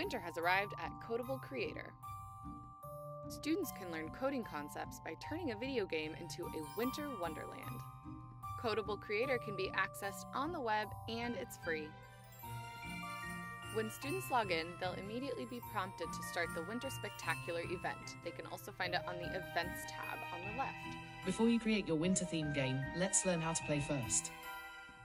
Winter has arrived at Kodable Creator. Students can learn coding concepts by turning a video game into a winter wonderland. Kodable Creator can be accessed on the web and it's free. When students log in, they'll immediately be prompted to start the Winter Spectacular event. They can also find it on the Events tab on the left. Before you create your winter theme game, let's learn how to play first.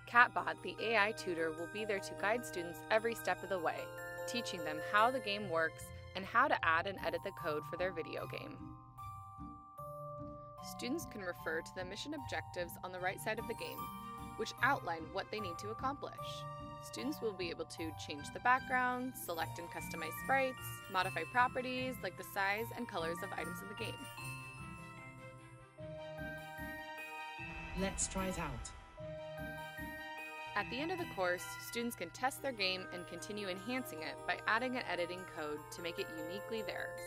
Catbot, the AI tutor, will be there to guide students every step of the way, teaching them how the game works and how to add and edit the code for their video game. Students can refer to the mission objectives on the right side of the game, which outline what they need to accomplish. Students will be able to change the background, select and customize sprites, modify properties like the size and colors of items in the game. Let's try it out. At the end of the course, students can test their game and continue enhancing it by adding and editing code to make it uniquely theirs.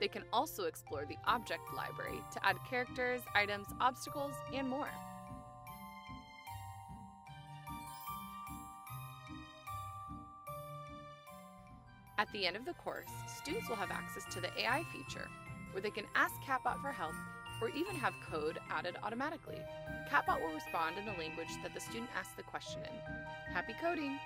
They can also explore the object library to add characters, items, obstacles, and more. At the end of the course, students will have access to the AI feature, where they can ask Catbot for help or even have code added automatically. Catbot will respond in the language that the student asks the question in. Happy coding!